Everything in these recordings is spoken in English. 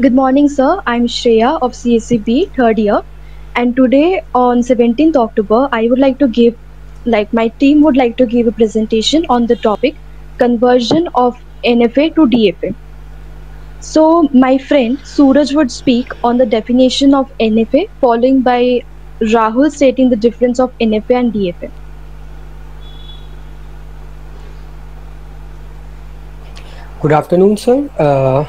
Good morning, sir. I'm Shreya of CSCB third year, and today on 17th October, I would like to give, like my team would like to give a presentation on the topic conversion of NFA to DFA. So my friend Suraj would speak on the definition of NFA, following by Rahul stating the difference of NFA and DFA. Good afternoon, sir. Uh,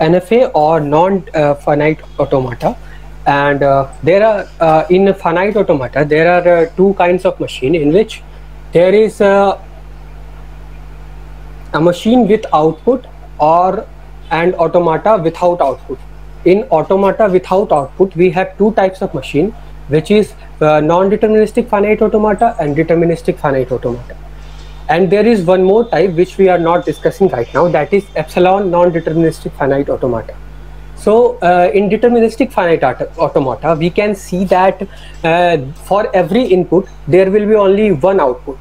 NFA or non-finite automata, and uh, there are uh, in finite automata there are uh, two kinds of machine in which there is a, a machine with output or and automata without output. In automata without output, we have two types of machine, which is uh, non-deterministic finite automata and deterministic finite automata and there is one more type which we are not discussing right now that is epsilon non-deterministic finite automata. So uh, in deterministic finite automata we can see that uh, for every input there will be only one output.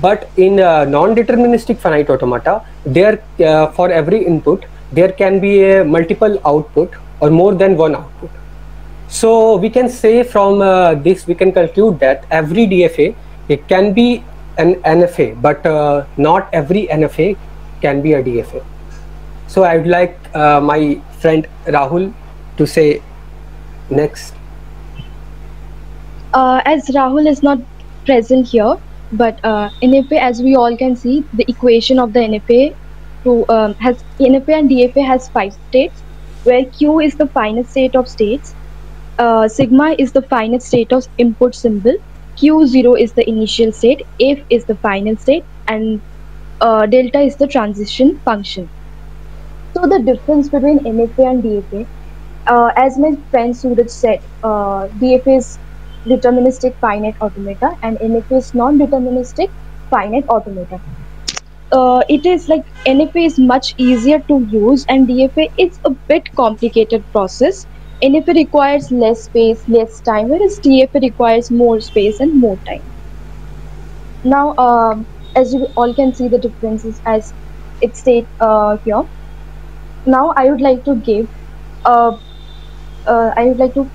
But in uh, non-deterministic finite automata there uh, for every input there can be a multiple output or more than one output. So we can say from uh, this we can conclude that every dfa it can be an NFA, but uh, not every NFA can be a DFA. So I would like uh, my friend Rahul to say next. Uh, as Rahul is not present here, but uh, NFA, as we all can see, the equation of the NFA to um, has NFA and DFA has five states, where Q is the finite state of states, uh, sigma is the finite state of input symbol, Q0 is the initial state, F is the final state, and uh, delta is the transition function. So the difference between NFA and DFA, uh, as my friend Suraj said, uh, DFA is deterministic finite automata and NFA is non-deterministic finite automata. Uh, it is like NFA is much easier to use and DFA is a bit complicated process NFA requires less space, less time, whereas DFA requires more space and more time. Now, um, as you all can see the differences as it state uh, here. Now, I would like to give, uh, uh, I would like to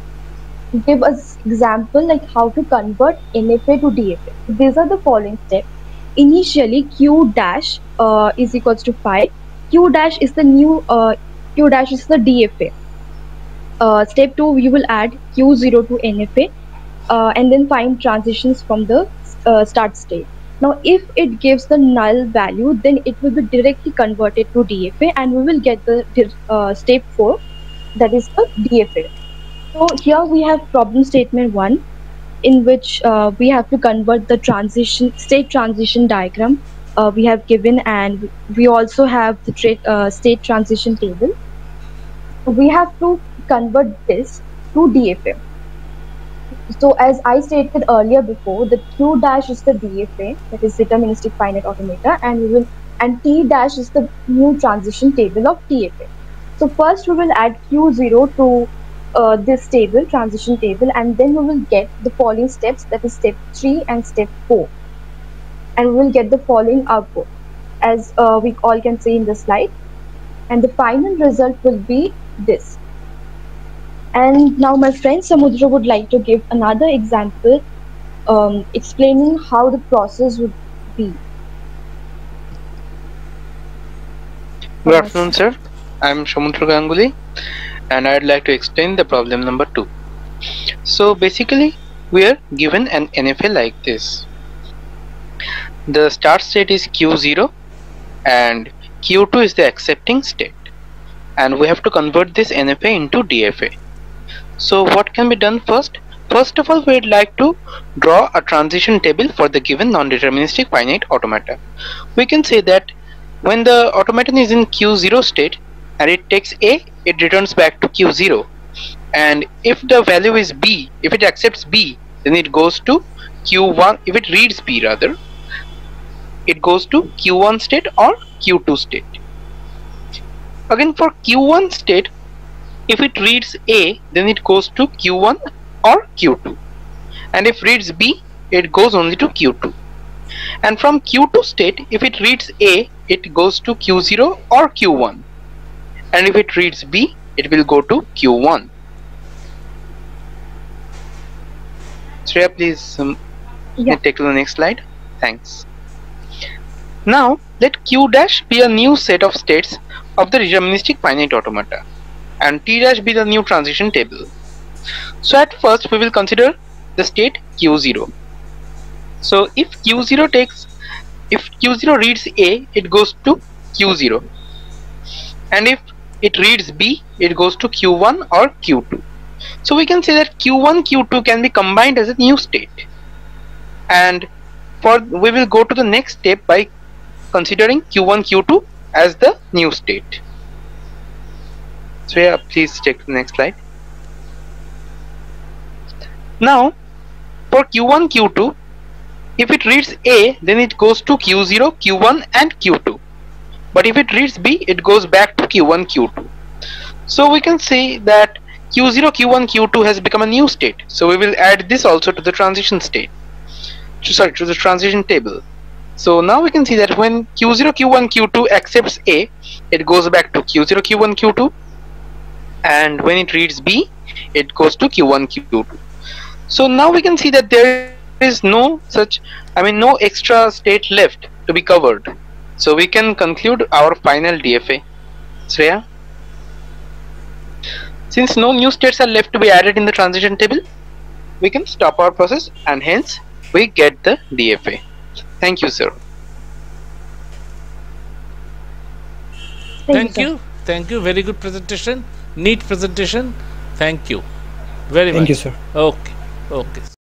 give an example like how to convert NFA to DFA. These are the following steps. Initially, Q dash uh, is equals to phi. Q dash is the new, uh, Q dash is the DFA uh, step 2 we will add q0 to nfa uh, and then find transitions from the uh, start state. Now if it gives the null value then it will be directly converted to dfa and we will get the uh, step 4 that is the dfa so here we have problem statement 1 in which uh, we have to convert the transition state transition diagram uh, we have given and we also have the state transition table we have to convert this to DFA. So as I stated earlier before, the Q dash is the DFA, that is deterministic finite automata, and we will and T dash is the new transition table of DFA. So first we will add Q0 to uh, this table, transition table, and then we will get the following steps, that is step 3 and step 4. And we will get the following output, as uh, we all can see in the slide. And the final result will be this. And now my friend Samudra would like to give another example um, explaining how the process would be. Good afternoon, sir. I'm Samudra Ganguly and I'd like to explain the problem number two. So basically, we are given an NFA like this. The start state is Q0 and Q2 is the accepting state and we have to convert this NFA into DFA. So what can be done first? First of all, we'd like to draw a transition table for the given non-deterministic finite automata. We can say that when the automaton is in Q0 state and it takes A, it returns back to Q0. And if the value is B, if it accepts B, then it goes to Q1, if it reads B rather, it goes to Q1 state or Q2 state. Again for Q1 state, if it reads A, then it goes to Q1 or Q2. And if reads B, it goes only to Q2. And from Q2 state, if it reads A, it goes to Q0 or Q1. and if it reads B, it will go to Q1. Shreya, please um, Yeah. take to the next slide. Thanks. Now, let Q dash be a new set of states of the deterministic finite automata and T dash be the new transition table. So at first we will consider the state Q0. So if Q0 takes, if Q0 reads A, it goes to Q0 and if it reads B, it goes to Q1 or Q2. So we can say that Q1, Q2 can be combined as a new state and for we will go to the next step by considering q1 q2 as the new state. So yeah please check the next slide. Now for q1 q2 if it reads a then it goes to q0 q1 and q2 but if it reads b it goes back to q1 q2 so we can say that q0 q1 q2 has become a new state. So we will add this also to the transition state. Sorry to the transition table so now we can see that when q0 q1 q2 accepts a it goes back to q0 q1 q2 and when it reads b it goes to q1 q2 so now we can see that there is no such i mean no extra state left to be covered so we can conclude our final dfa Shreya? since no new states are left to be added in the transition table we can stop our process and hence we get the DFA. Thank you, sir. Thank sir. you. Thank you. Very good presentation. Neat presentation. Thank you. Very Thank much. Thank you, sir. Okay. Okay.